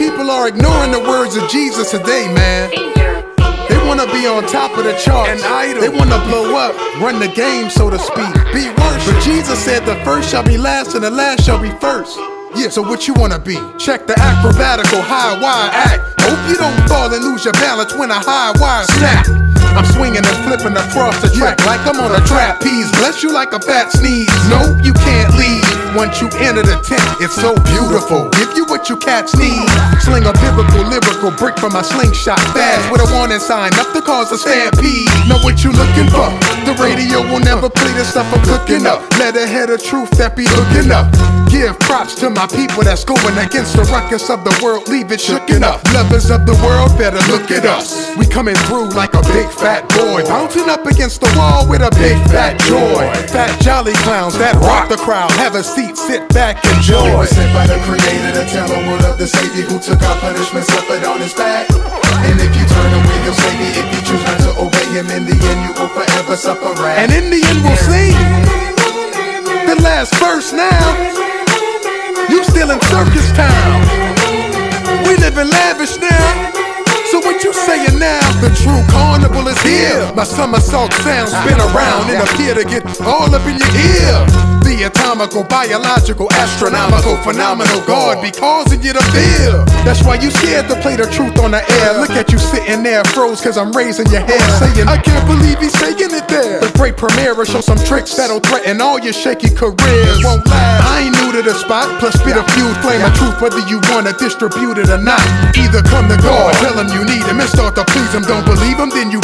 people are ignoring the words of Jesus today, man. They wanna be on top of the charts. They wanna blow up, run the game, so to speak. Be worshiped. But Jesus said the first shall be last and the last shall be first. Yeah, so what you wanna be? Check the acrobatical high wire act. Hope you don't fall and lose your balance when a high wire snap. I'm swinging and flipping across the track like I'm on a trapeze. Bless you like a fat sneeze. Nope, you can't leave once you enter the tent. It's so beautiful. Give you what you cats need. Sling a biblical, lyrical brick from my slingshot. Fast with a warning sign up to cause a stampede. Know what you looking for? The radio will never play the stuff I'm cooking up. Let ahead of truth that be hooking up. Give props to my people that's going against the ruckus of the world. Leave it shooken up. Lovers of the world better look at us. We coming through like a big fat boy. Bouncing up against the wall with a big fat joy. Fat jolly clowns that rock the crowd. Have a seat, sit back, We enjoy. were sent by the Creator to tell the world of the Savior who took our punishment, suffered on his back. And if you turn away, he'll save you. If you choose not to obey him, in the end, you will forever suffer wrath. And in the end, we'll see the last verse now. You still in circus town. We live in lavish now. So what you saying now? The true carnival My somersault sounds spin around and appear to get all up in your ear. The atomical, biological, astronomical, phenomenal God be causing you to feel. That's why you scared to play the truth on the air. Look at you sitting there froze cause I'm raising your hair saying, I can't believe he's saying it there. The great will show some tricks that'll threaten all your shaky careers. Won't last. I ain't new to the spot, plus spit a few flame of truth whether you wanna distribute it or not. Either come to God, tell him you need him and start to please him. Don't believe him, then you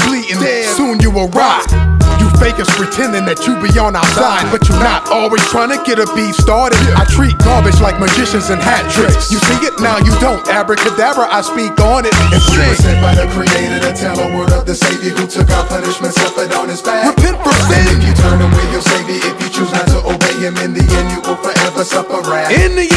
bleeding. You will rot. You fakers pretending that you be on our side, but you're not. Always trying to get a beef started. I treat garbage like magicians and hat tricks. You see it now, you don't. Abracadabra, I speak on it and We were sing. sent by the Creator to tell the world of the Savior who took our punishment, suffered on his back. Repent for And if you turn away, he'll save you. If you choose not to obey him, in the end, you will forever suffer wrath. In the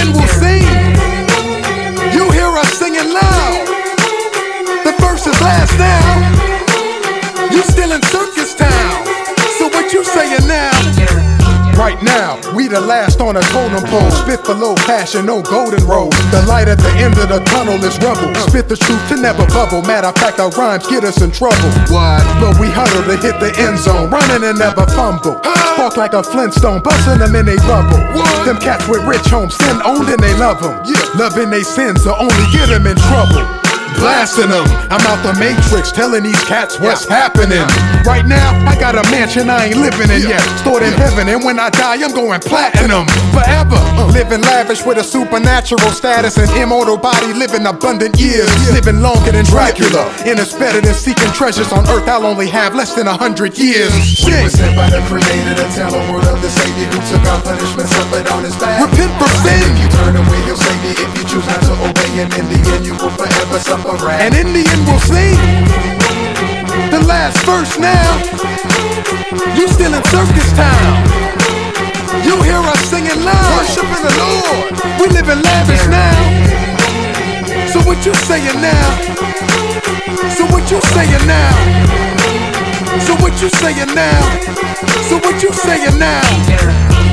the last on a totem pole. Spit for low passion, no golden road. The light at the end of the tunnel is rubble. Spit the truth to never bubble. Matter of fact, our rhymes get us in trouble. What? But we huddle to hit the end zone, running and never fumble. Spark like a Flintstone, busting them in they bubble. Them cats with rich homes, sin owned and they love them. Loving they sins will only get them in trouble. Blasting them, I'm out the matrix, telling these cats what's happening. Right now, I got a mansion I ain't living in yet. Stored in heaven, and when I die, I'm going platinum forever. Uh. Living lavish with a supernatural status and immortal body, living abundant years. Living longer than Dracula, and it's better than seeking treasures on earth. I'll only have less than a hundred years. We were sent by the Creator to tell the world of the Savior who took our punishment, suffered on his back. Repent for sin. If you turn away, he'll save you. If you choose not to him, in the end, you will forever suffer wrath. And in the end, we'll see the last verse now. You still in circus town. You hear us singing loud. Worshiping the Lord. We live in lavish now. So what you saying now? So what you saying now? So what you saying now? So what you saying now?